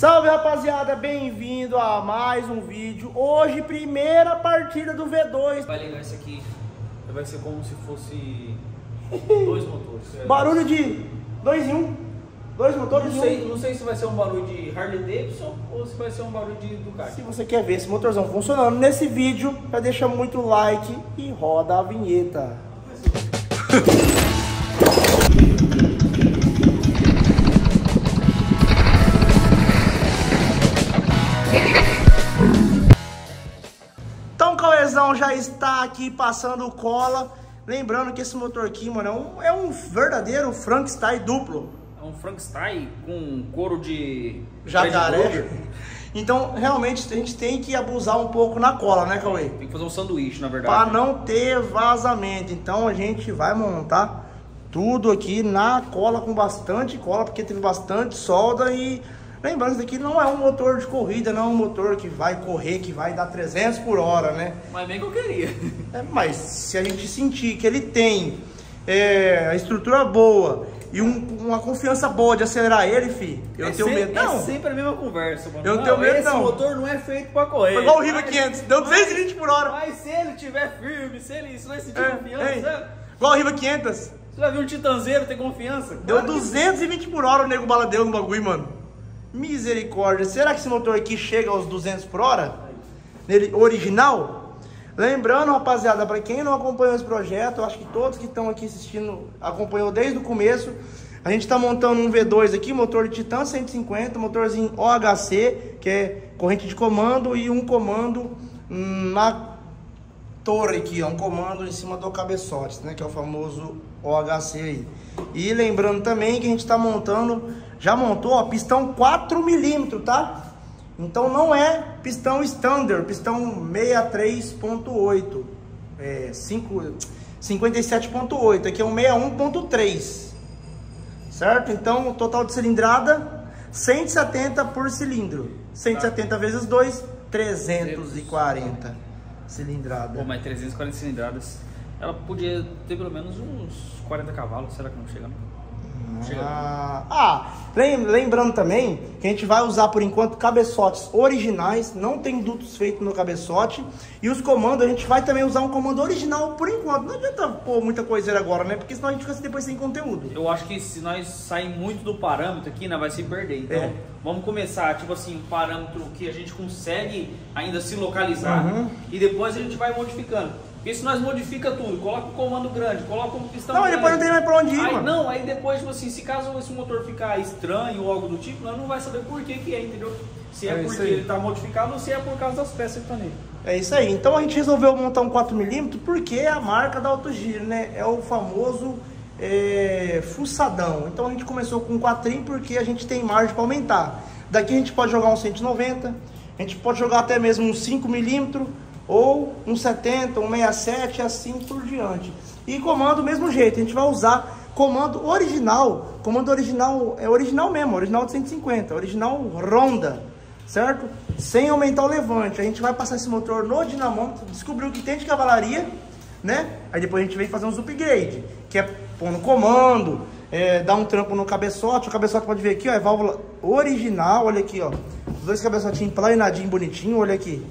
Salve rapaziada, bem-vindo a mais um vídeo. Hoje, primeira partida do V2. Vai ligar isso aqui, vai ser como se fosse dois motores. Barulho de dois em um. Dois motores Não em sei, um. não sei se vai ser um barulho de Harley Davidson ou se vai ser um barulho de Ducati. Se você quer ver esse motorzão funcionando nesse vídeo, já deixa muito like e roda a vinheta. Já está aqui passando cola. Lembrando que esse motor aqui, mano, é um, é um verdadeiro Frankenstein duplo. É um Frankenstein com couro de Jacaré. Então, realmente, a gente tem que abusar um pouco na cola, né, Cauê? Tem que fazer um sanduíche, na verdade. Para não ter vazamento. Então, a gente vai montar tudo aqui na cola, com bastante cola, porque teve bastante solda e... Lembrando, isso aqui não é um motor de corrida, não é um motor que vai correr, que vai dar 300 por hora, né? Mas bem que eu queria. É, mas se a gente sentir que ele tem é, a estrutura boa e um- uma confiança boa de acelerar ele, fi, eu é tenho sempre, medo. Não, É sempre a mesma conversa, mano. Eu não tenho medo, esse não. motor não é feito pra correr. foi igual o Riva Mas- 500, deu 220 por hora. Mas se ele tiver firme, se ele se vai sentir É, confiança, você igual o Riva 500. vai ver um titanzeiro ter confiança? Deu Claro que 220 por hora o nego bala deu no bagulho, mano. Misericórdia. Será que esse motor aqui chega aos 200 por hora? Nele original? Lembrando, rapaziada, para quem não acompanhou esse projeto, acho que todos que estão aqui assistindo acompanhou desde o começo. A gente está montando um V2 aqui, motor de Titan 150, motorzinho OHC, que é corrente de comando e um comando hum, na torre aqui, ó, um comando em cima do cabeçote, né, que é o famoso OHC aí. E lembrando também que a gente está montando, já montou, ó, pistão 4 milímetros, tá? Então não é pistão standard, pistão 63.8, é 5 57.8, aqui é um 61.3. Certo? Então, o total de cilindrada 170 por cilindro. 170 vezes 2, 340 cilindrada. Pô, mas 340 cilindradas. Ela podia ter pelo menos uns 40 cavalos. Será que não chega? Não? Ah, ah, lem- lembrando também que a gente vai usar por enquanto cabeçotes originais, não tem dutos feitos no cabeçote. E os comandos, a gente vai também usar um comando original por enquanto. Não adianta pôr muita coisa agora, né? Porque senão a gente fica depois sem conteúdo. Eu acho que se nós sair muito do parâmetro aqui, nós vai se perder. Então, É. vamos começar, tipo assim, um parâmetro que a gente consegue ainda se localizar Uhum. e depois a gente vai modificando. Porque se nós modifica tudo, coloca um comando grande, coloca um pistão Não, grande. depois não tem mais pra onde ir, aí, mano. Não, aí depois, tipo assim, se caso esse motor ficar estranho ou algo do tipo, nós não vai saber por que que é, entendeu? Se é, É isso porque ele tá modificado ou se é por causa das peças que estão nele. É isso aí. Então a gente resolveu montar um 4mm porque é a marca da Autogiro, né? É o famoso é, fuçadão. Então a gente começou com um 4 porque a gente tem margem para aumentar. Daqui a gente pode jogar um 190, a gente pode jogar até mesmo um 5mm ou um 70, um 67 e assim por diante. E comando do mesmo jeito, a gente vai usar comando original, comando original, é original mesmo, original de 150, original Ronda certo? Sem aumentar o levante. A gente vai passar esse motor no dinamômetro, descobrir o que tem de cavalaria, né? Aí depois a gente vem fazer uns upgrade, que é pôr no comando, é, dar um trampo no cabeçote. O cabeçote pode ver aqui, ó, é válvula original, olha aqui, ó. Os dois cabeçotinhos planadinho bonitinho, olha aqui.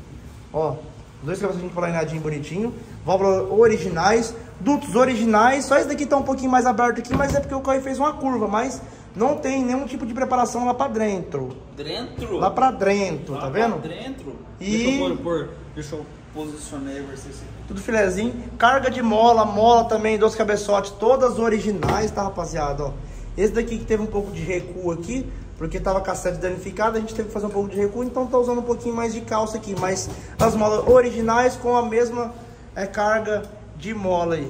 Ó, dois cabeçotinhos planadinho bonitinho, válvulas originais, dutos originais. Só esse daqui tá um pouquinho mais aberto aqui, mas é porque o Caio fez uma curva, mas não tem nenhum tipo de preparação lá pra dentro. Dentro? Lá pra dentro, Lá tá vendo? dentro? E- Deixa eu pôr, deixa eu posicionar aí, esse- Tudo filezinho. Carga de mola, mola também, dos cabeçotes, todas originais, tá, rapaziada? Ó, esse daqui que teve um pouco de recuo aqui, porque tava com a sede danificada, a gente teve que fazer um pouco de recuo, então tá usando um pouquinho mais de calça aqui. Mas as molas originais com a mesma é, carga de mola aí.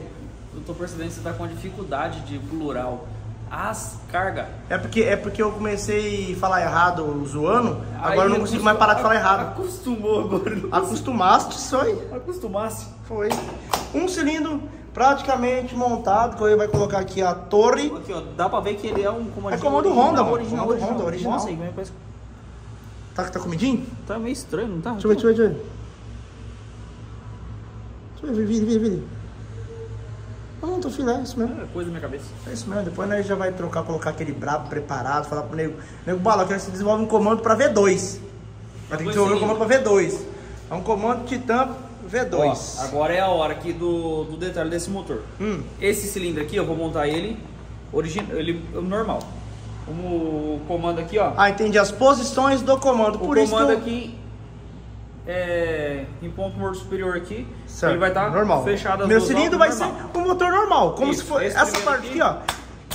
Eu tô percebendo que você tá com dificuldade de plural. As cargas. É porque, é porque eu comecei a falar errado zoando, Aí agora eu não consigo mais parar de falar errado. Acostumou agora. Acostumaste, isso aí. consigo. Acostumasse. Foi. Um cilindro praticamente montado, que eu vai colocar aqui a torre. Aqui, ó, dá pra ver que ele é um comando É comando Honda, mano. original, Comando original. Honda, original. Nossa, aí, parece... Tá, tá comidinho? tá meio estranho, não tá? Deixa eu ver, deixa eu ver, deixa eu ver. Deixa eu ver, vira, vira, vira. Pronto, o filé, é isso mesmo. É coisa da minha cabeça. É isso mesmo. Depois nós já vai trocar, colocar aquele brabo preparado, falar pro nego, nego bala, eu quero que você desenvolve um comando pra V2. Vai ter que desenvolver um comando pra V2. É um comando Titan V2. Ó, agora é a hora aqui do, do detalhe desse motor. Hum. Esse cilindro aqui, eu vou montar ele, origin, ele normal. O comando aqui, ó. Ah, entendi. As posições do comando. o Por isso que comando eu- aqui é em ponto morto superior aqui. Certo. Ele vai estar normal. fechado Meu cilindro vai válvulas, ser normal. um motor normal, como Isso, se fosse essa parte aqui, ó.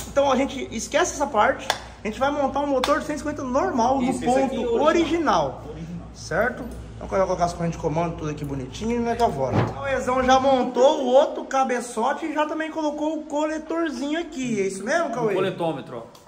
Então a gente esquece essa parte. A gente vai montar um motor de 150 normal Isso, no ponto aqui é original. original. Certo? Então quando eu colocar as correntes de comando, tudo aqui bonitinho, né, Cavora? O Ezão já montou o outro cabeçote e já também colocou o coletorzinho aqui. É isso mesmo, Cauê? coletômetro, ó.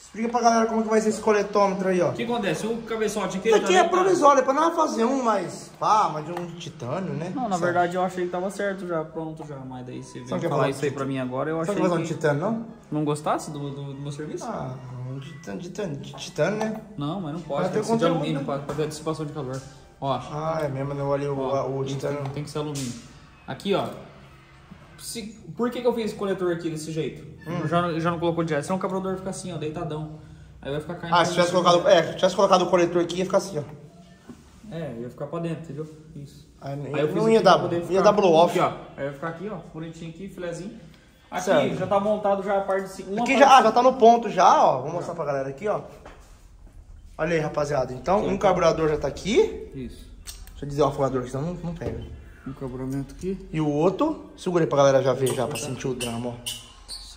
Explica pra galera como que vai ser esse coletômetro aí, ó. O que acontece? O cabeçote aqui... Isso ele aqui tá é provisório, depois nós vamos fazer um mais pá, mas de um de titânio, né? Não, na Sabe? verdade eu achei que tava certo já, pronto já. Mas daí você Só veio quer falar falar isso aí pra mim agora, eu Só achei que fazer um titânio, não? Não gostasse do, do, do meu serviço? Ah, um titânio, titânio, de titânio, né? Não, mas não pode. Vai ter Tem que ser de alumínio né? pra, pra ter dissipação de calor. Ó, Ah, é mesmo, né? Olha o, o tem, titânio. tem que ser alumínio. Aqui, ó. Se- por que, que eu fiz esse coletor aqui desse jeito? Hum. Já, já não colocou direto, senão o carburador fica assim, ó, deitadão. Aí vai ficar caindo. Ah, se tivesse colocado, é, se tivesse colocado o coletor aqui, ia ficar assim, ó. É, ia ficar pra dentro, entendeu? Isso. Aí, Aí eu fiz não ia dar, ia dar blow off. Aqui, ó. Aí vai ficar aqui, ó, bonitinho aqui, filezinho. Aqui Certo. já tá montado já a parte de cima. Aqui já, ah, já tá no ponto já, ó. Vou mostrar pra galera aqui, ó. Olha aí, rapaziada. Então, um carburador já tá aqui. Isso. Deixa eu dizer o afogador, que senão não, não pega. Um carburamento aqui. E o outro, segura aí pra galera já ver já, pra sentir o drama, ó.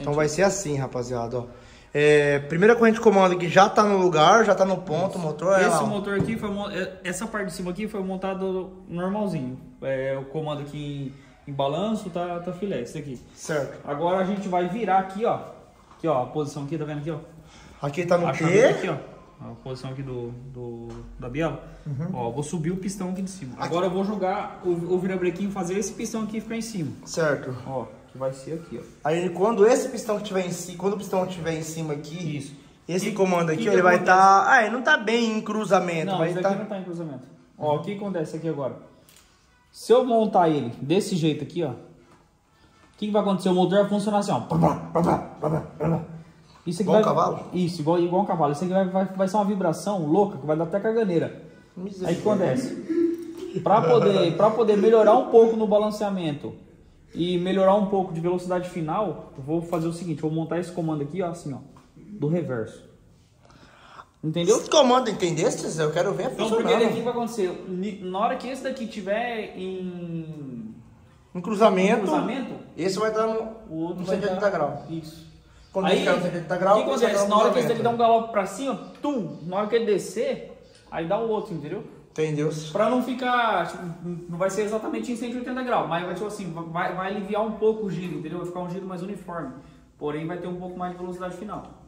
Então vai ser assim, rapaziada, ó. É, primeira corrente de comando aqui já tá no lugar, já tá no ponto, o motor é Esse lá, motor aqui foi é- essa parte de cima aqui foi montado normalzinho. É, o comando aqui em, em balanço tá, tá filé, esse aqui. Certo. Agora a gente vai virar aqui, ó. Aqui, ó, a posição aqui, tá vendo aqui, ó? Aqui tá no P. aqui, ó. A posição aqui do, do da biela. Uhum. Ó, vou subir o pistão aqui de cima. Agora eu vou jogar o, o virabrequim, fazer esse pistão aqui ficar em cima. Certo. Ó, que vai ser aqui, ó. Aí quando esse pistão que tiver em cima, quando o pistão estiver em cima aqui, Isso. esse Que- comando aqui, que que ele vai estar. Ah, ele não tá bem em cruzamento, Não, estar. daqui não tá em cruzamento. Ó, o que acontece aqui agora? Se eu montar ele desse jeito aqui, ó. O que, que vai acontecer? O motor vai funcionar assim, ó. Isso aqui Igual um vai... cavalo? Isso, igual, igual um cavalo. Isso aqui vai, vai, vai ser uma vibração louca que vai dar até carganeira. Aí o que acontece? Para poder, pra poder melhorar um pouco no balanceamento e melhorar um pouco de velocidade final, eu vou fazer o seguinte: vou montar esse comando aqui, ó, assim, ó, do reverso. Entendeu? Esse comando entendesse, eu quero ver Então, porque daqui vai acontecer, na hora que esse daqui tiver em Em cruzamento, cruzamento, esse vai dar no, o outro no vai 180 dar- graus. Isso. Quando aí, ficar no 180 o graus, que esse vai acontece? Na hora que esse cruzamento. daqui dá um galope pra cima, tum, na hora que ele descer, aí dá o outro, entendeu? Entendeu? Pra não ficar, tipo, não vai ser exatamente em 180 graus, mas vai, tipo assim, vai, vai aliviar um pouco o giro, entendeu? Vai ficar um giro mais uniforme. Porém, vai ter um pouco mais de velocidade final.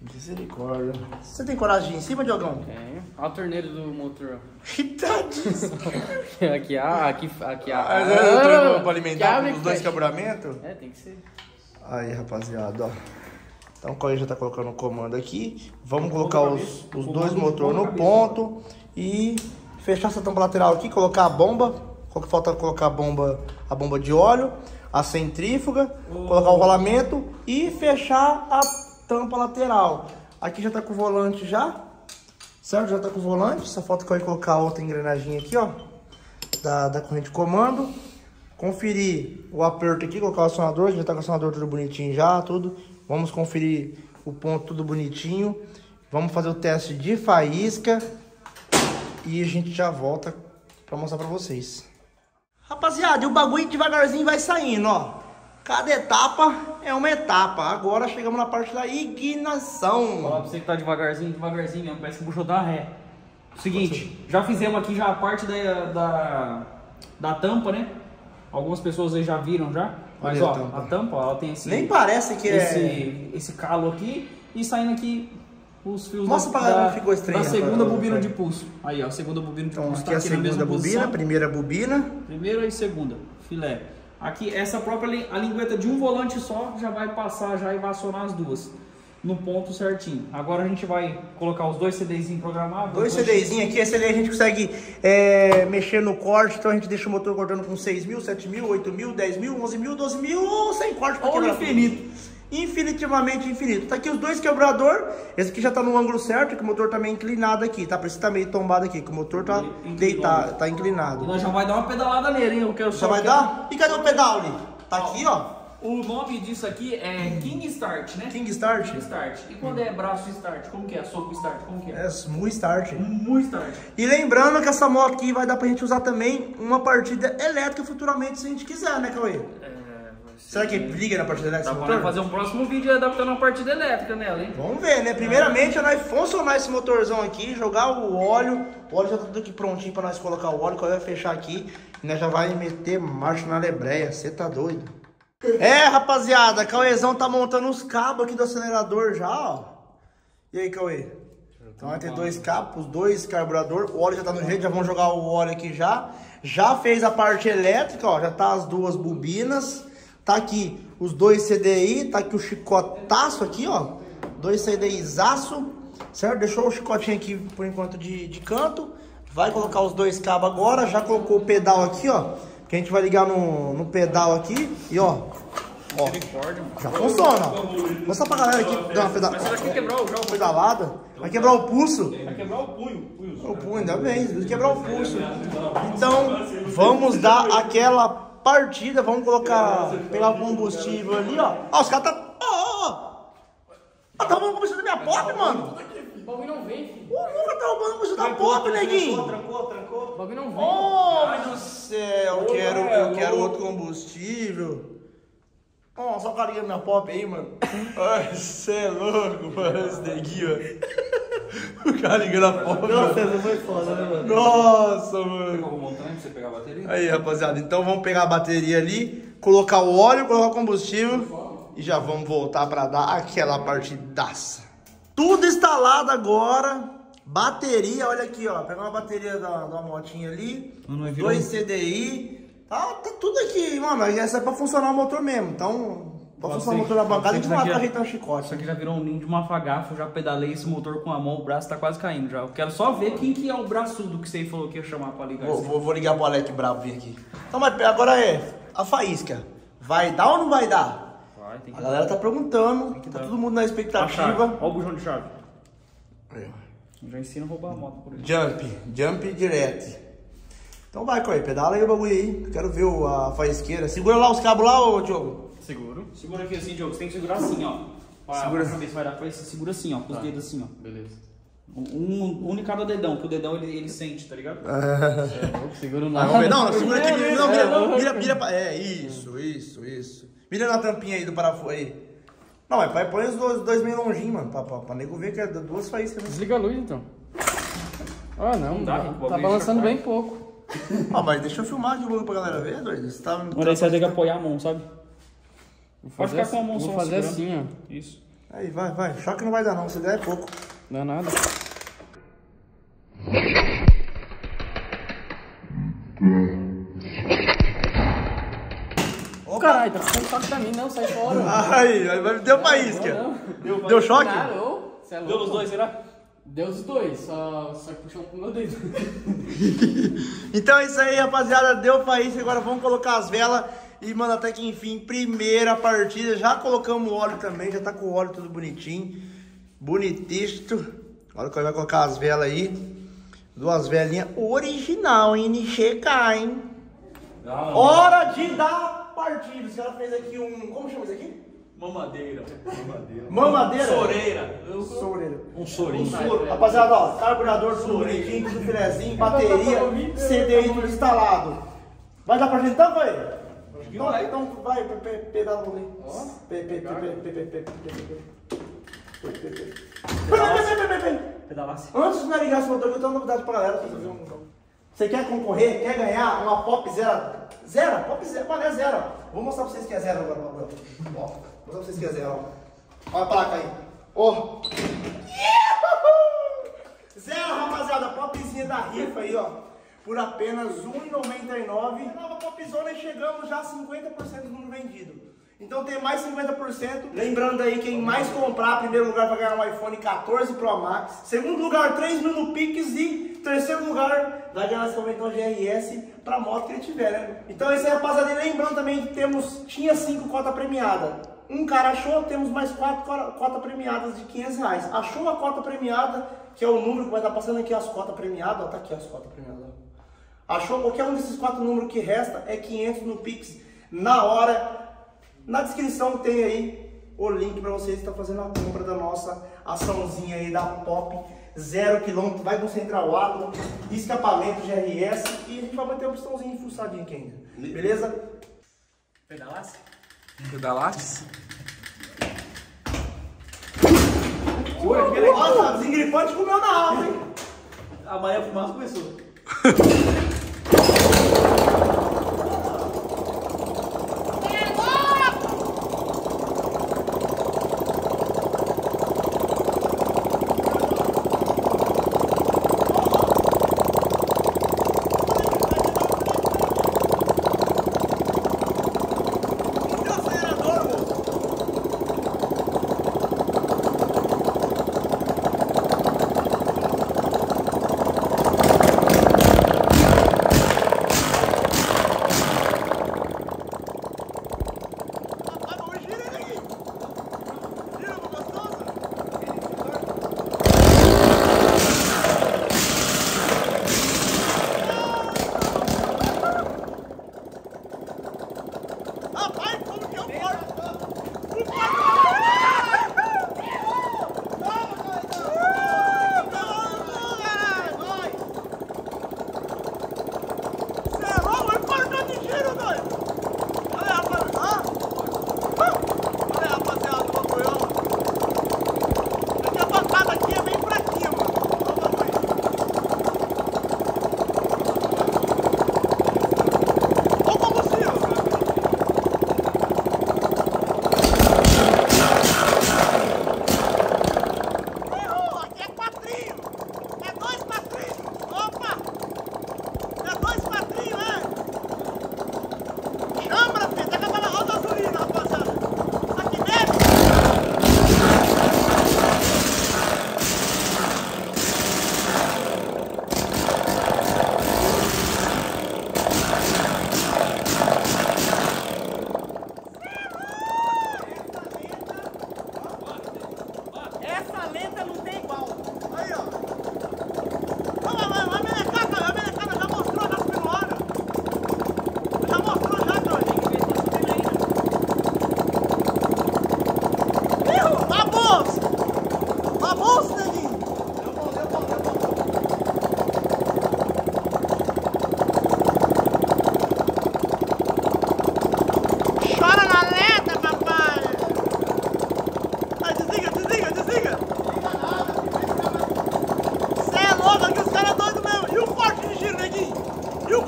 Misericórdia. Você tem coragem de ir em cima, Diogão? Tenho. Olha a torneira do motor. Tadinho. aqui a. Aqui, aqui a. Ah, pra que alimentar abre os dois fecha. carburamentos? É, tem que ser. Aí, rapaziada, ó. Então o Cauê já tá colocando o comando aqui. Vamos colocar os, os dois motores no ponto e fechar essa tampa lateral aqui, colocar a bomba. Qual que falta colocar a bomba, a bomba de óleo, a centrífuga, colocar o rolamento e fechar a tampa lateral. Aqui já tá com o volante já. Certo? Já tá com o volante. Só falta o Cauê colocar outra engrenagem aqui, ó. Da, da corrente de comando. Conferir o aperto aqui, colocar o acionador, já tá com o acionador tudo bonitinho já, tudo. Vamos conferir o ponto tudo bonitinho. Vamos fazer o teste de faísca e a gente já volta pra mostrar pra vocês. Rapaziada, e o bagulho devagarzinho vai saindo, ó. Cada etapa é uma etapa. Agora chegamos na parte da Falar ignição. pra você que tá devagarzinho, devagarzinho mesmo, parece que puxou da ré. Seguinte, já fizemos aqui já a parte da, da, da tampa, né? Algumas pessoas aí já viram já. Mas Olha a ó, tampa. a tampa, ó, ela tem esse, Nem parece que é... esse, esse calo aqui e saindo aqui os fios Mostra da, pra galera ficou estranho, da segunda rapaz. bobina de pulso. Aí, ó, a segunda bobina de Então, pulso aqui tá é a aqui mesma segunda bobina, posição. primeira bobina. Primeira e segunda, filé. Aqui, essa própria a lingueta de um volante só já vai passar já e vai acionar as duas. No ponto certinho. Agora a gente vai colocar os dois CDzinhos programados. Dois CDzinhos aqui, esse ali a gente consegue é, mexer no corte, então a gente deixa o motor cortando com 6 mil, 7 mil, 8 mil, 10 mil, 11 mil, 12 mil ou sem corte Ou infinito. tudo. Infinitivamente infinito. Tá aqui os dois quebrador, esse aqui já tá no ângulo certo, que o motor tá meio inclinado aqui, tá? Por isso tá meio tombado aqui, que o motor tá inclinou. deitado, tá E inclinado. nós já vai dar uma pedalada nele, hein? Eu quero Já só vai quero- dar? E cadê o pedal ali? Tá aqui, ó. O nome disso aqui é King Start, né? King Start. King Start. E quando é braço Start? Como que é? Soco Start? Como que é? É, Smooth Start. Muito Start. E lembrando que essa moto aqui vai dar pra gente usar também uma partida elétrica futuramente, se a gente quiser, né, Cauê? É, Será que liga na partida elétrica Tá podendo motor? fazer um próximo vídeo adaptando a partida elétrica nela, hein? Vamos ver, né? Primeiramente, nós funcionar esse motorzão aqui, jogar o óleo. O óleo já tá tudo aqui prontinho pra nós colocar o óleo. Quando vai fechar aqui, e nós já vai meter marcha na lebreia. Você tá doido? É, rapaziada, Cauêzão tá montando os cabos aqui do acelerador já, ó. E aí, Cauê? Então vai ter dois cabos, os dois carburador. O óleo já tá no jeito, já vamos jogar o óleo aqui já. Já fez a parte elétrica, ó. Já tá as duas bobinas. Tá aqui os dois CDI, tá aqui o chicotaço aqui, ó. Dois CDIzaço, certo? Deixou o chicotinho aqui por enquanto de, de canto. Vai colocar os dois cabos agora. Já colocou o pedal aqui, ó. Que a gente vai ligar no, no pedal aqui. E ó, ó. Já funciona, ó. Mostra pra galera aqui, dá uma peda Mas será que quebrar o jogo? pedalada. Vai quebrar o pulso. Vai quebrar o punho. O punho, ainda bem, vai quebrar o pulso. Então, vamos dar aquela partida. Vamos colocar, pegar o combustível ali, ó. Ó, os caras tá... Ó, ó, ó. Ah, tá roubando combustível da minha pop, mano. O bagulho não vem, filho. O Luca tá roubando o combustível da pop, neguinho. O bagulho não vem. Oh, meu Deus do céu, eu quero, eu quero outro combustível. Ó, só carinha minha pop aí, mano. Ai, cê é louco, mano, esse neguinho, ó. O cara ligando a pop. Nossa, essa foi foda, né, mano? Nossa, mano. Pegou o montante pra você pegar a bateria? Aí, rapaziada, então vamos pegar a bateria ali, colocar o óleo, colocar o combustível e já vamos voltar pra dar aquela partidaça. Tudo instalado agora. Bateria, olha aqui, ó. Pegar uma bateria da, da motinha ali. Mano, virou dois CDI. Tá, tá tudo aqui, mano. Essa é pra funcionar o motor mesmo. Então, pra Pode funcionar o motor da bancada, a gente não vai ajeitar um chicote. Isso aqui já virou um ninho de uma fagafa, eu já pedalei esse motor com a mão, o braço tá quase caindo já. Eu quero só ver quem que é o braçudo que você falou que ia chamar pra ligar Vou, isso. vou, vou ligar pro Alec Bravo vir aqui. Então, mas agora é a faísca. Vai dar ou não vai dar? Vai, tem A que galera tá perguntando, tá dar. todo mundo na a expectativa. Olha o bujão de chave. Eu já ensino a roubar a moto por aí. Jump, jump direto. Então vai, Coy, pedala aí o bagulho aí. Quero ver o- a faísqueira. Segura lá os cabos lá, ô Diogo. Seguro. Segura aqui assim, Diogo. Você tem que segurar assim, ó. Pra, Segura. pra saber se vai dar você segura assim, ó. Com os dedos assim, ó. Beleza. Um, um em cada dedão, que o dedão ele, ele sente, tá ligado? Segura o Não, não, não, segura aqui. É, Não, é, mira, mira, mira pra... É, isso, isso, isso. Mira na tampinha aí do parafuso aí. Não, mas vai põe os dois, dois meio longinho, mano. Pra, pra, pra nego ver que é duas faíscas. né? Desliga a luz então. Ah, não, Não dá, tá, Rico, o tá balançando bem pouco. Ah, mas deixa eu filmar de novo pra galera ver, doido. Você tá... Mas aí você vai ter que apoiar a mão, sabe? Vou Pode ficar com a mão assim- só Vou fazer assim, ó. Isso. Aí, vai, vai. Choque não vai dar não, se der é pouco. Não é nada. Caralho, tá ficando choque pra mim, não, sai fora. Ai, ai, deu faísca. Não, Deu choque? Ô, cê é Deu os dois, será? Deu os dois, só, só puxou um pro meu dedo. Então é isso aí, rapaziada. Deu faísca. Agora vamos colocar as velas. E, mano, até que enfim, primeira partida. Já colocamos o óleo também. Já tá com o óleo tudo bonitinho. Bonitíssimo. Agora que vai colocar as velas aí. Duas velinhas original, hein? Nicheca, hein? Hora de dar partidos que ela fez aqui um. Como chama isso aqui? Mamadeira. Mamadeira. Mamadeira? Soreira. Eu... Soreira. Um sorinho. Um soro. Rapaziada, ó, carburador tudo bonitinho, tudo filezinho, bateria, CDI tudo instalado. Vai dar pra gente então, vai? Então vai, então vai, pedala um pouquinho. Ó. Pedalasse. Antes de navegar esse motor, eu tenho uma novidade pra galera. Você quer concorrer, quer ganhar uma Pop Zero Zero? Pop Zero, mano, é zero. Vou mostrar pra vocês que é zero agora. Ó, vou mostrar pra vocês que é zero. Olha a placa aí. Ó. Yahoo! Zero, rapaziada, popzinha da rifa aí, ó. Por apenas R$ 1,99. Nova popzona e chegamos já a 50% do número vendido. Então tem mais 50%. Lembrando aí, quem mais comprar, primeiro lugar vai ganhar um iPhone 14 Pro Max. Segundo lugar, 3 mil no Pix. E terceiro lugar, vai ganhar esse então GRS pra moto que ele tiver, né? Então esse é rapaziada. Lembrando também que temos, tinha 5 cota premiada. Um cara achou, temos mais 4 cotas premiadas de 500 reais. Achou uma cota premiada, que é o número que vai estar passando aqui as cotas premiadas. Ó, tá aqui as cotas premiadas. Achou qualquer um desses quatro números que resta, é 500 no Pix na hora na descrição tem aí o link para vocês estar fazendo a compra da nossa açãozinha aí da Pop. Zero quilômetro, vai concentrar o átomo, escapamento GRS e a gente vai manter um pistãozinho fuçadinho aqui ainda. Beleza? Pedalasse? Pedalasse? Nossa, desengrifante comeu na alma, hein? Amanhã a fumaça começou.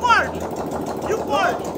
pode! E pode!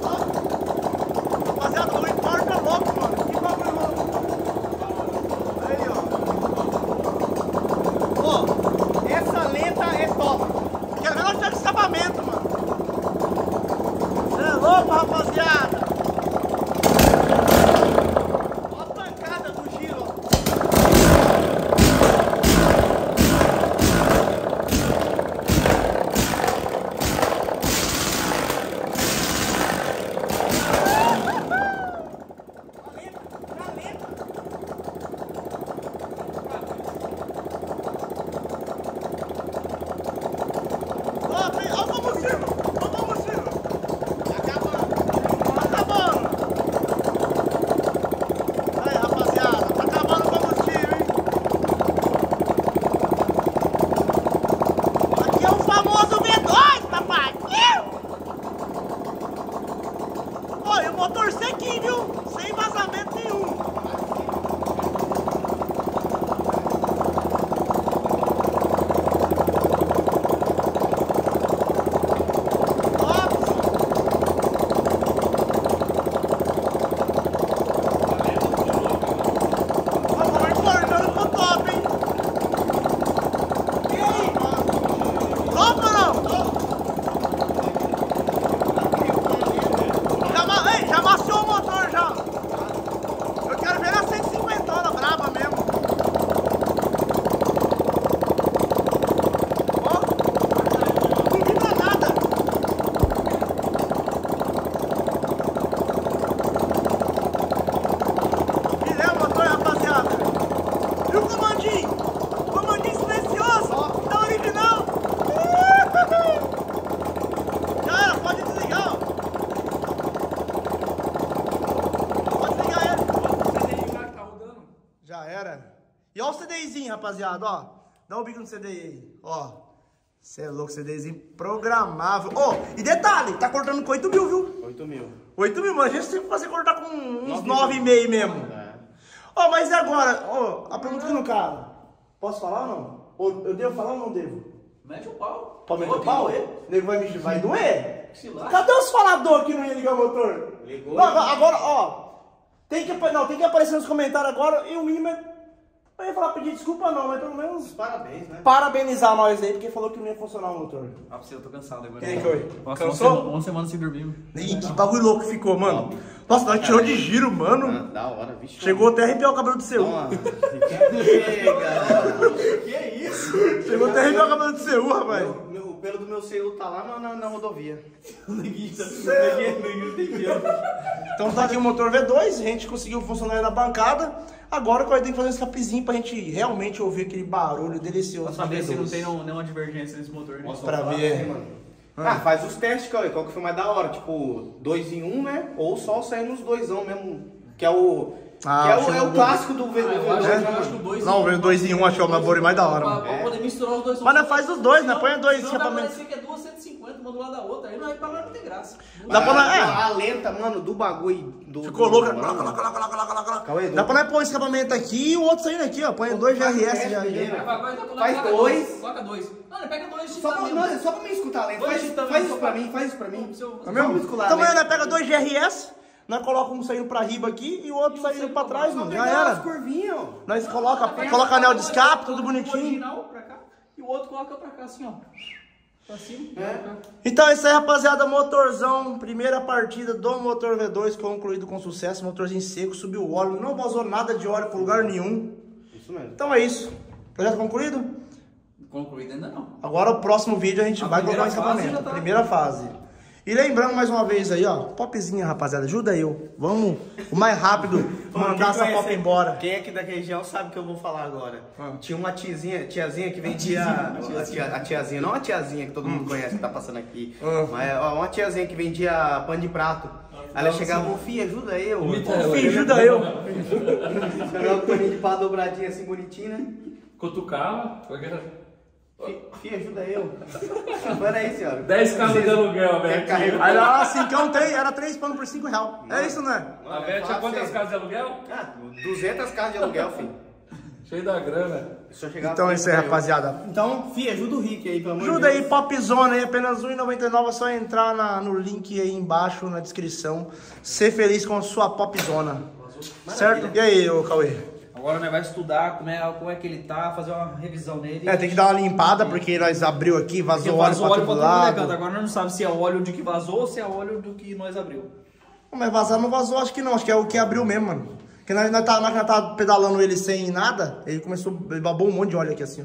Rapaziada, ó. Dá um bico no CD aí, ó. Você é louco, CDzinho programável. Ó, e detalhe, tá cortando com 8 mil, viu? 8 mil. 8 mil, mas a gente sempre fazer cortar com uns Nove 9,5 mesmo. É. Ó, mas e agora? Ó, a pergunta aqui no cara. Posso falar ou não? Ou eu devo falar ou não devo? Mete o pau. Pode meter o pau? O nego vai, me- vai doer? Se. Cadê os faladores que não ia ligar o motor? Ligou. Não, agora, ó. Tem que, não, tem que aparecer nos comentários agora e o mínimo é. Eu ia falar pedir desculpa não, mas pelo menos Parabéns, né? parabenizar nós aí, porque falou que não ia funcionar o motor. Ah, pra você, eu tô cansado agora. Quem foi? Nossa, uma Cansou? semana, uma semana sem dormir. Ih, que bagulho louco que ficou, mano. Nossa, nós tirou de giro, Ah, mano. da hora, vixe. Chegou até a arrepiar o cabelo do seu. Que isso? Chegou até a arrepiar o cabelo do seu, rapaz. Pelo do meu celular tá lá na, na, na rodovia. Então tá aqui o motor V2, a gente conseguiu funcionar aí na bancada. Agora que tem que fazer um escapezinho pra gente realmente ouvir aquele barulho delicioso. Pra saber se não V2. tem nenhuma divergência nesse motor. Né? Pra falar ver. mano? Ah, faz os testes, Cauê. Qual que foi mais da hora? Tipo, dois em um, né? Ou só sair nos doisão mesmo. Que é o. Ah, que é acho o, é que o eu- clássico do V2. Ah, eu acho, É? eu acho que o dois Não, o dois em um acho que é o labor mais da hora, Pra, mano. pra poder misturar os dois Mas nós faz os dois, né? Põe dois Senão vai escapamentos. parecer que é duas 150, uma do lado da outra. Aí não, aí pra não tem graça. Dá pra nós- é. A lenta, mano, do bagulho. Do, Ficou do- louca. mano. Cauê, Dá pra nós pôr um escapamento aqui e o outro saindo aqui, ó. Põe dois GRS já. Faz coloca dois. Coloca dois. Não, ele pega dois Só pra, não, só pra me escutar, lento. Faz, faz isso pra mim, faz isso pra mim. Tá mesmo? muscular, Então né? amanhã nós pega dois GRS, nós coloca um saindo pra riba aqui e o outro saindo pra trás, mano. Já era. Nós coloca, coloca anel de escape, tudo bonitinho. original pra cá e o outro coloca pra cá, assim, ó. Pra cima. É. Então é isso aí, rapaziada. Motorzão, primeira partida do motor V2 concluído com sucesso. Motorzinho seco, subiu o óleo, não vazou nada de óleo pra lugar nenhum. Isso mesmo. Então é isso. Projeto concluído? Concluído ainda não. Agora o próximo vídeo a gente A vai colocar o escapamento. tá- Primeira fase. E lembrando mais uma vez aí, ó, popzinha, rapaziada, ajuda eu. Vamos o mais rápido mandar essa pop embora. Quem é aqui da região sabe o que eu vou falar agora. Ah. Tinha uma tiazinha, tiazinha que vendia. A, tia- a tiazinha, não a tiazinha que todo mundo conhece que tá passando aqui. Ah. Mas ó, uma tiazinha que vendia pão de prato. Aí ela chegava, ô filha, ajuda eu. Ô, ela. Fih, ajuda eu. Pegava o paninho de pau dobradinho assim, bonitinho, né? Cutucava. Fi- Fia, ajuda eu. Agora aí, senhora. 10 casas de aluguel, velho. Aí lá, cincão tem, era três panos por cinco real. É isso, né? Mano, A Beth tinha quantas sério. casas de aluguel? Ah, 200 casas de aluguel, filho. Cheio da grana. Então é assim, isso aí, rapaziada. Então, Fia, ajuda o Rick aí, pelo amor de Ajuda aí, popzona aí, apenas R$1,99, é só entrar na- no link aí embaixo, na descrição. Ser feliz com a sua popzona. Certo? E aí, ô Cauê? Agora nós vai estudar como é, como é que ele tá, fazer uma revisão nele. É, tem que dar uma limpada, porque nós abriu aqui, vazou óleo vazou pra óleo todo pra todo lado. canto. Agora nós não sabemos se é óleo de que vazou ou se é óleo do que nós abriu. Mas vazar não vazou, acho que não, acho que é o que abriu mesmo, mano. Porque nós, nós, tá, nós já tá pedalando ele sem nada, ele começou, ele babou um monte de óleo aqui assim, ó.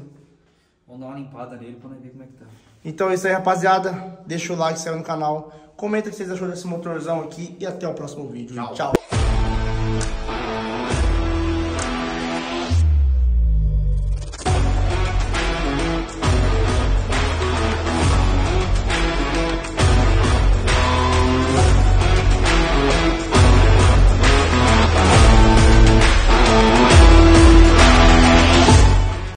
Vamos dar uma limpada nele pra nós ver como é que tá. Então é isso aí, rapaziada. Deixa o like, se inscreve no canal. Comenta o que vocês acharam desse motorzão aqui e até o próximo vídeo. Tchau.